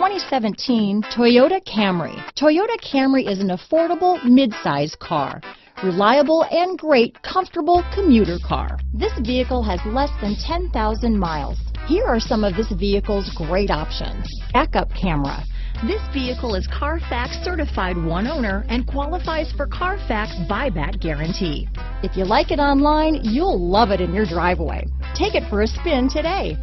2017 Toyota Camry. Toyota Camry is an affordable midsize car. Reliable and great comfortable commuter car. This vehicle has less than 10,000 miles. Here are some of this vehicle's great options. Backup camera. This vehicle is Carfax certified one owner and qualifies for Carfax buyback guarantee. If you like it online, you'll love it in your driveway. Take it for a spin today.